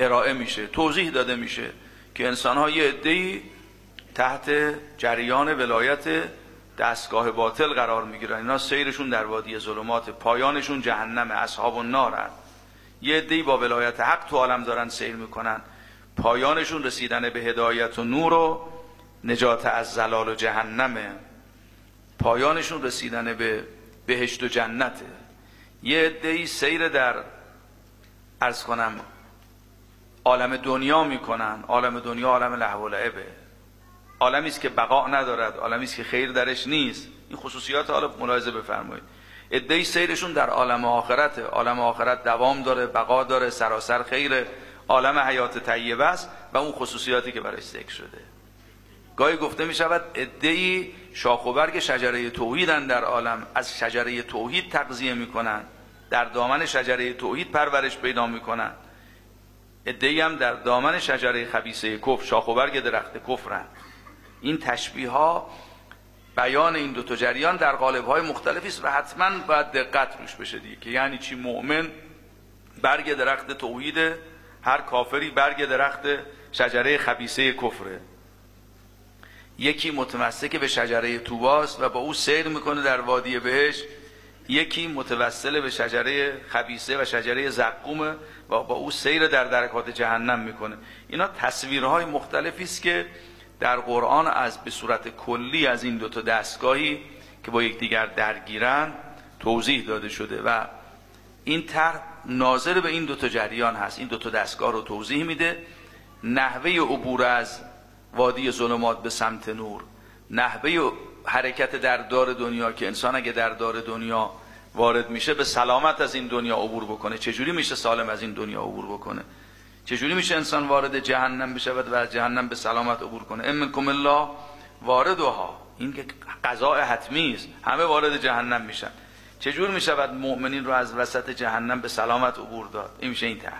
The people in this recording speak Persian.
ارائه میشه توضیح داده میشه که انسان ها یه عده‌ای تحت جریان ولایت دستگاه باطل قرار می‌گیرن. اینا سیرشون در وادی ظلمات پایانشون جهنم اصحاب النارن یه عده‌ای با ولایت حق تو عالم دارن سیر می‌کنن. پایانشون رسیدن به هدایت و نور و نجات از زلال و جهنمه پایانشون رسیدن به بهشت و جنته یه عده‌ای سیر در ارز کنم عالم دنیا می‌کنن. عالم دنیا عالم لهو و لعبه عالمی است که بقا ندارد. عالمی است که خیر درش نیست. این خصوصیات حالا ملاحظه بفرمایید. ادعی سیرشون در عالم آخرت. عالم آخرت دوام داره بقا داره سراسر خیر عالم حیات طیبه است و اون خصوصیاتی که برای ذکر شده. گاهی گفته می شود ادعی شاخ و برگ شجره توحیدن در عالم. از شجره توحید تغذیه می‌کنن. در دامن شجره توحید پرورش پیدا می‌کنن. ادعی هم در دامن شجره خبیسه کفر شاخ و برگ درخت کفرن. این تشبیه ها بیان این دو تا جریان در قالب های مختلفی است و حتما باید دقت روش بشه دیگه که یعنی چی؟ مؤمن برگ درخت توحید هر کافری برگ درخت شجره خبیسه کفره. یکی متمسک به شجره توباست و با او سیر می‌کنه در وادی بهش یکی متوسل به شجره خبیسه و شجره زقومه و با او سیر در درکات جهنم می‌کنه. اینا تصویرهای مختلفی است که در قرآن از به صورت کلی از این دوتا دستگاهی که با یکدیگر درگیرن توضیح داده شده و این طرح ناظر به این دوتا جریان هست. این دوتا دستگاه رو توضیح میده. نحوه عبور از وادی ظلمات به سمت نور. نحوه حرکت در دار دنیا که انسان اگه در دار دنیا وارد میشه به سلامت از این دنیا عبور بکنه. چجوری میشه سالم از این دنیا عبور بکنه؟ چجوری میشه انسان وارد جهنم بشود و از جهنم به سلامت عبور کنه؟ امکم الله واردها. این که قضاء حتمی است. همه وارد جهنم میشن. چجور می‌شود مؤمنین رو از وسط جهنم به سلامت عبور داد؟ این میشه این ته